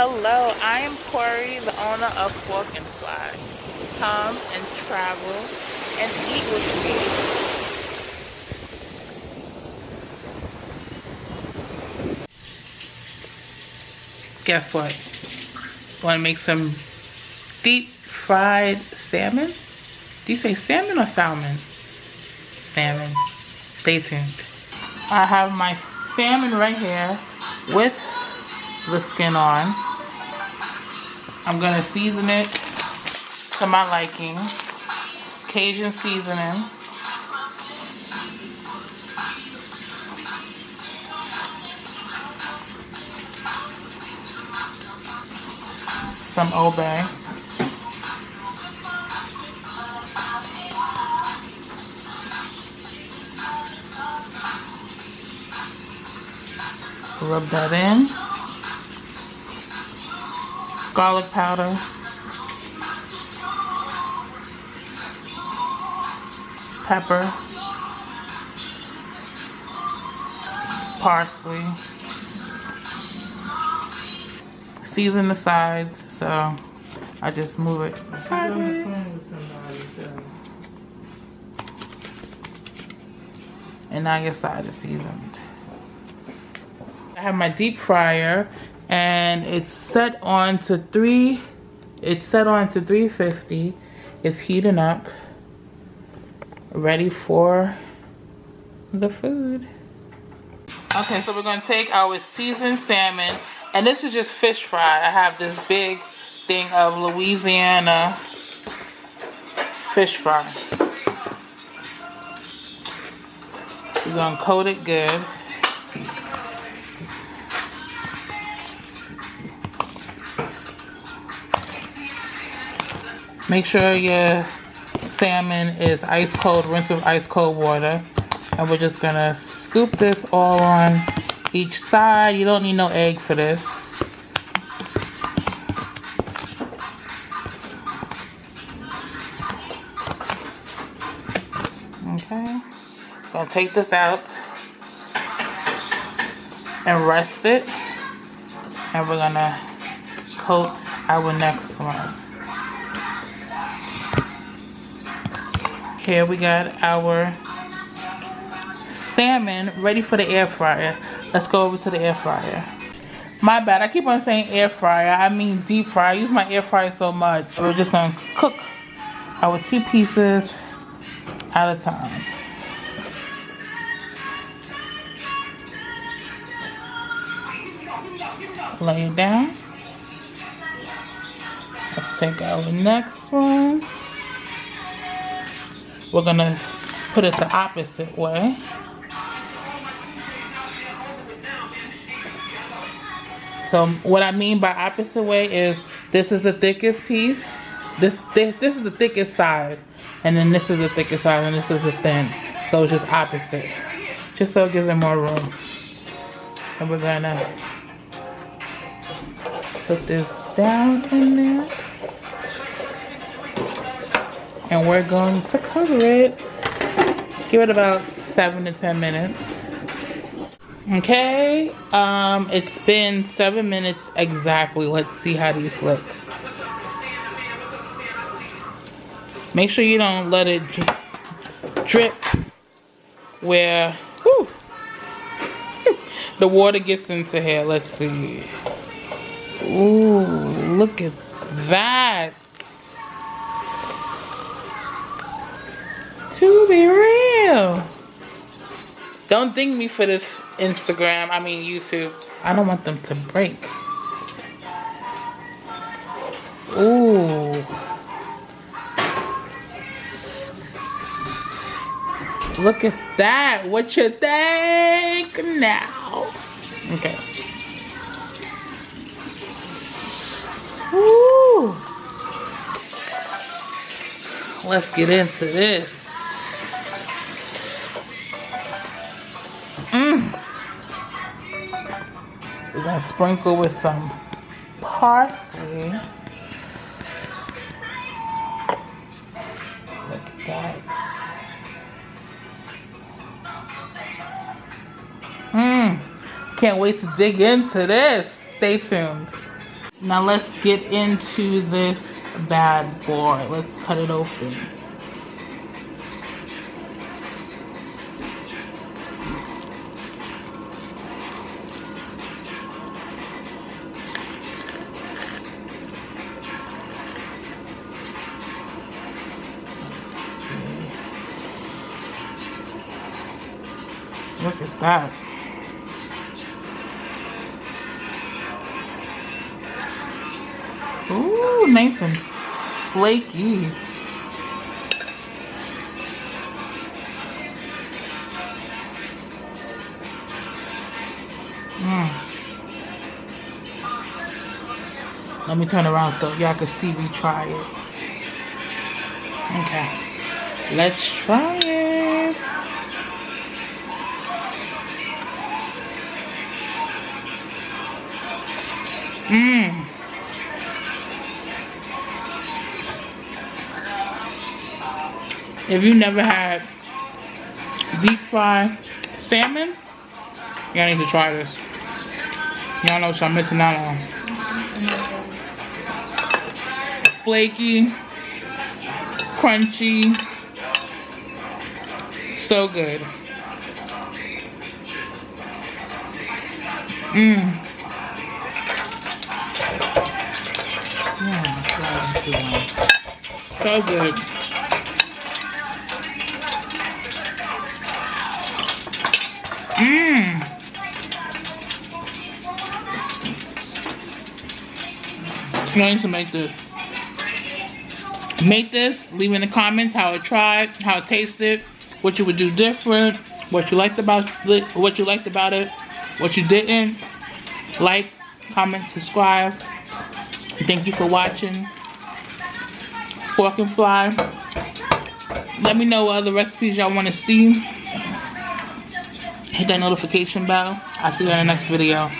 Hello, I am Cory, the owner of Fork and Fly. Come and travel and eat with me. Guess what? Want to make some deep fried salmon? Do you say salmon or salmon? Salmon. Stay tuned. I have my salmon right here with the skin on. I'm gonna season it to my liking. Cajun seasoning. Some Old Bay. Rub that in. Garlic powder. Pepper. Parsley. Season the sides, so I just move it sideways. And now your side is seasoned. I have my deep fryer and it's set on to three, it's set on to 350. It's heating up, ready for the food. Okay, so we're gonna take our seasoned salmon, and this is just fish fry. I have this big thing of Louisiana fish fry. We're gonna coat it good. Make sure your salmon is ice cold, rinse with ice cold water. And we're just gonna scoop this all on each side. You don't need no egg for this. Okay, gonna take this out and rest it. And we're gonna coat our next one. Here we got our salmon ready for the air fryer. Let's go over to the air fryer. My bad, I keep on saying air fryer. I mean deep fryer. I use my air fryer so much. We're just gonna cook our two pieces at a time. Lay it down. Let's take our next one. We're gonna put it the opposite way. So what I mean by opposite way is this is the thickest piece. This, this, this is the thickest size. And then this is the thickest size and this is the thin. So it's just opposite. Just so it gives it more room. And we're gonna put this down in there and we're going to cover it. Give it about seven to 10 minutes. Okay, um, it's been seven minutes exactly. Let's see how these look. Make sure you don't let it drip where whew, the water gets into here. Let's see. Ooh, look at that. To be real. Don't thank me for this Instagram, I mean YouTube. I don't want them to break. Ooh. Look at that. What you think now? Okay. Ooh. Let's get into this. Gonna sprinkle with some parsley. Look at that. Mmm. Can't wait to dig into this. Stay tuned. Now let's get into this bad boy. Let's cut it open. Look at that. Ooh, nice and flaky. Mm. Let me turn around so y'all can see we try it. Okay, let's try it. Mmm. If you never had deep fried salmon, y'all need to try this. Y'all know what I'm missing out on. Flaky, crunchy, so good. Mmm. So good. Mmm. I to make this. Make this, leave in the comments how it tried, how it tasted, what you would do different, what you liked about what you liked about it, what you didn't. Like, comment, subscribe. Thank you for watching. Fork and Fly. Let me know what other recipes y'all want to see. Hit that notification bell. I'll see you in the next video.